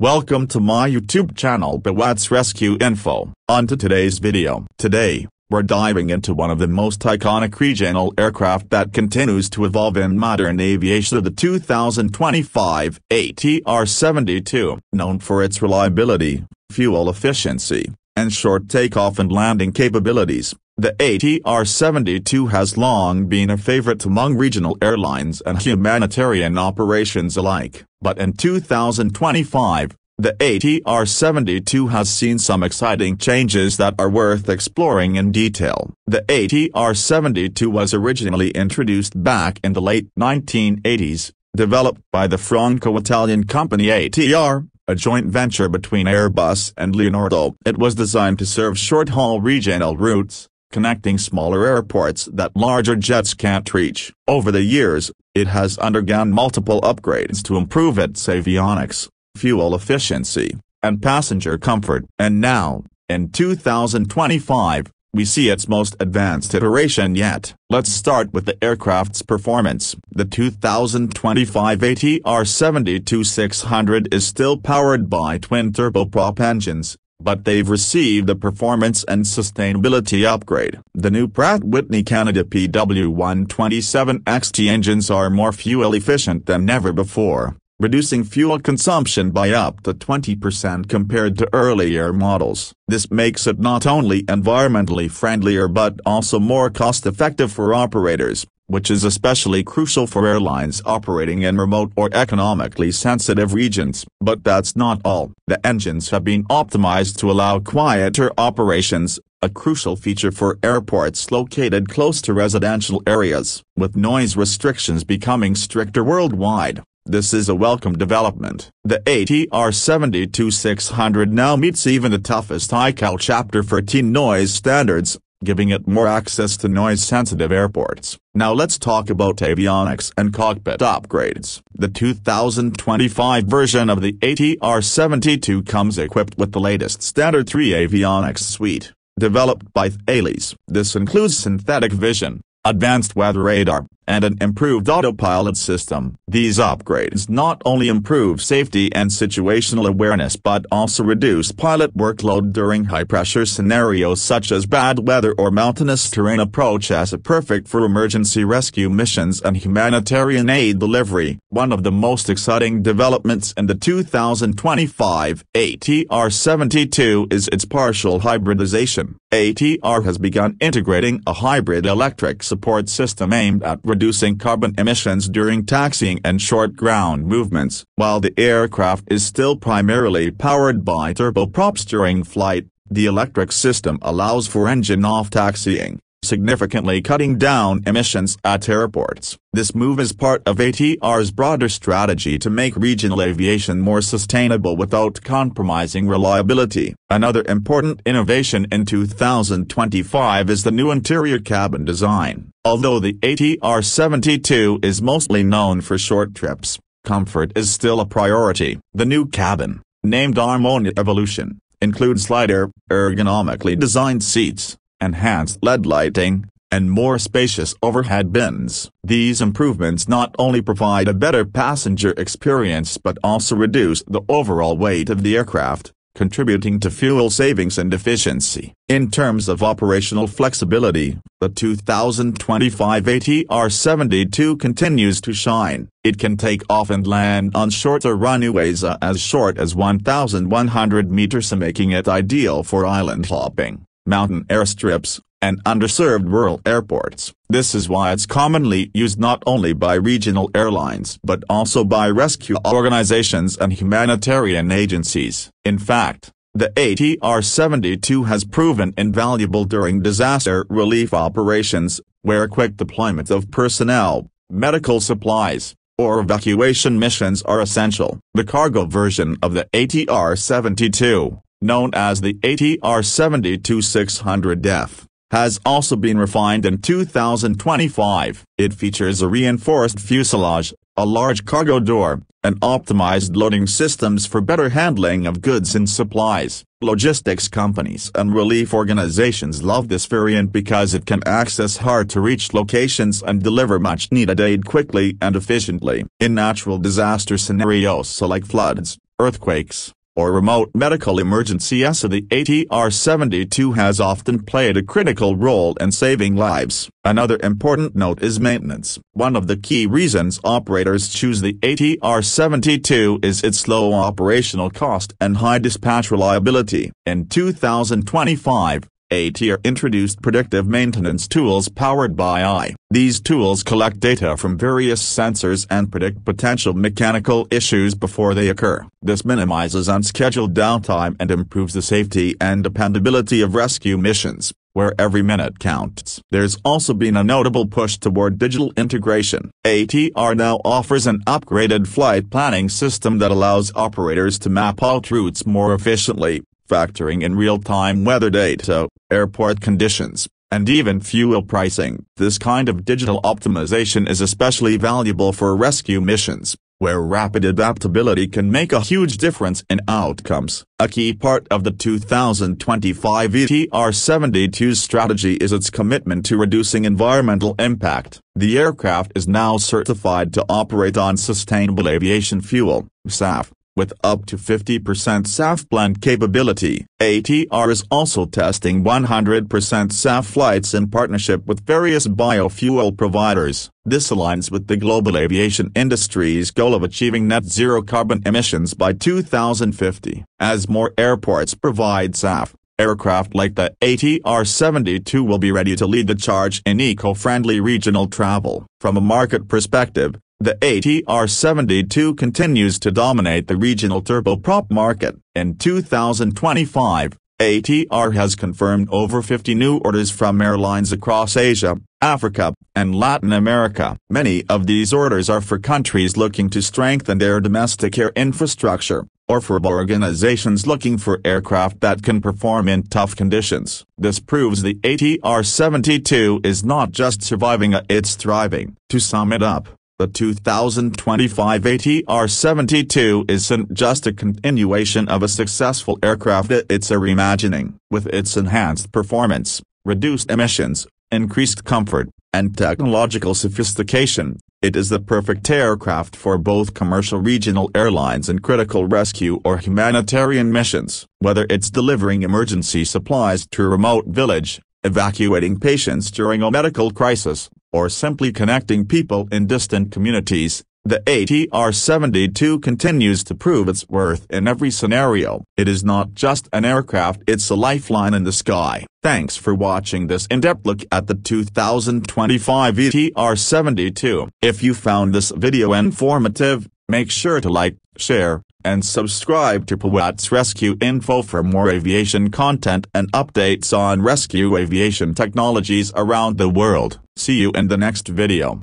Welcome to my YouTube channel Bewat's Rescue Info. On to today's video. Today, we're diving into one of the most iconic regional aircraft that continues to evolve in modern aviation the 2025 ATR-72. Known for its reliability, fuel efficiency, and short takeoff and landing capabilities, the ATR-72 has long been a favorite among regional airlines and humanitarian operations alike. But in 2025, the ATR-72 has seen some exciting changes that are worth exploring in detail. The ATR-72 was originally introduced back in the late 1980s, developed by the Franco-Italian company ATR, a joint venture between Airbus and Leonardo. It was designed to serve short-haul regional routes, connecting smaller airports that larger jets can't reach. Over the years, it has undergone multiple upgrades to improve its avionics, fuel efficiency, and passenger comfort. And now, in 2025, we see its most advanced iteration yet. Let's start with the aircraft's performance. The 2025 ATR-72-600 is still powered by twin turboprop engines, but they've received a performance and sustainability upgrade. The new Pratt Whitney Canada PW127XT engines are more fuel efficient than ever before, reducing fuel consumption by up to 20% compared to earlier models. This makes it not only environmentally friendlier but also more cost-effective for operators, which is especially crucial for airlines operating in remote or economically sensitive regions. But that's not all. The engines have been optimized to allow quieter operations, a crucial feature for airports located close to residential areas. With noise restrictions becoming stricter worldwide, this is a welcome development. The ATR-72-600 now meets even the toughest ICAO Chapter 13 noise standards, giving it more access to noise-sensitive airports. Now let's talk about avionics and cockpit upgrades. The 2025 version of the ATR-72 comes equipped with the latest Standard 3 avionics suite, developed by Thales. This includes synthetic vision, advanced weather radar, and an improved autopilot system. These upgrades not only improve safety and situational awareness but also reduce pilot workload during high-pressure scenarios such as bad weather or mountainous terrain approach as a perfect for emergency rescue missions and humanitarian aid delivery. One of the most exciting developments in the 2025 ATR-72 is its partial hybridization. ATR has begun integrating a hybrid electric support system aimed at reducing carbon emissions during taxiing and short ground movements. While the aircraft is still primarily powered by turboprops during flight, the electric system allows for engine-off taxiing significantly cutting down emissions at airports. This move is part of ATR's broader strategy to make regional aviation more sustainable without compromising reliability. Another important innovation in 2025 is the new interior cabin design. Although the ATR-72 is mostly known for short trips, comfort is still a priority. The new cabin, named Armonia Evolution, includes lighter, ergonomically designed seats, enhanced LED lighting, and more spacious overhead bins. These improvements not only provide a better passenger experience but also reduce the overall weight of the aircraft, contributing to fuel savings and efficiency. In terms of operational flexibility, the 2025 ATR-72 continues to shine. It can take off and land on shorter runways uh, as short as 1,100 meters making it ideal for island hopping mountain airstrips, and underserved rural airports. This is why it's commonly used not only by regional airlines but also by rescue organizations and humanitarian agencies. In fact, the ATR-72 has proven invaluable during disaster relief operations, where quick deployment of personnel, medical supplies, or evacuation missions are essential. The cargo version of the ATR-72 known as the ATR-72-600F, has also been refined in 2025. It features a reinforced fuselage, a large cargo door, and optimized loading systems for better handling of goods and supplies. Logistics companies and relief organizations love this variant because it can access hard-to-reach locations and deliver much-needed aid quickly and efficiently. In natural disaster scenarios like floods, earthquakes, or remote medical emergencies so the ATR-72 has often played a critical role in saving lives. Another important note is maintenance. One of the key reasons operators choose the ATR-72 is its low operational cost and high dispatch reliability. In 2025, ATR introduced predictive maintenance tools powered by AI. These tools collect data from various sensors and predict potential mechanical issues before they occur. This minimizes unscheduled downtime and improves the safety and dependability of rescue missions, where every minute counts. There's also been a notable push toward digital integration. ATR now offers an upgraded flight planning system that allows operators to map out routes more efficiently, factoring in real-time weather data, airport conditions, and even fuel pricing. This kind of digital optimization is especially valuable for rescue missions, where rapid adaptability can make a huge difference in outcomes. A key part of the 2025 ATR-72's strategy is its commitment to reducing environmental impact. The aircraft is now certified to operate on Sustainable Aviation Fuel, SAF, with up to 50% SAF blend capability. ATR is also testing 100% SAF flights in partnership with various biofuel providers. This aligns with the global aviation industry's goal of achieving net zero carbon emissions by 2050. As more airports provide SAF, aircraft like the ATR-72 will be ready to lead the charge in eco-friendly regional travel. From a market perspective, the ATR-72 continues to dominate the regional turboprop market. In 2025, ATR has confirmed over 50 new orders from airlines across Asia, Africa, and Latin America. Many of these orders are for countries looking to strengthen their domestic air infrastructure, or for organizations looking for aircraft that can perform in tough conditions. This proves the ATR-72 is not just surviving, it's thriving. To sum it up, the 2025 ATR-72 isn't just a continuation of a successful aircraft it's a reimagining. With its enhanced performance, reduced emissions, increased comfort, and technological sophistication, it is the perfect aircraft for both commercial regional airlines and critical rescue or humanitarian missions. Whether it's delivering emergency supplies to a remote village, evacuating patients during a medical crisis, or simply connecting people in distant communities, the ATR-72 continues to prove its worth in every scenario. It is not just an aircraft it's a lifeline in the sky. Thanks for watching this in-depth look at the 2025 ATR-72. If you found this video informative, make sure to like, share, and subscribe to Pawat's Rescue Info for more aviation content and updates on rescue aviation technologies around the world. See you in the next video.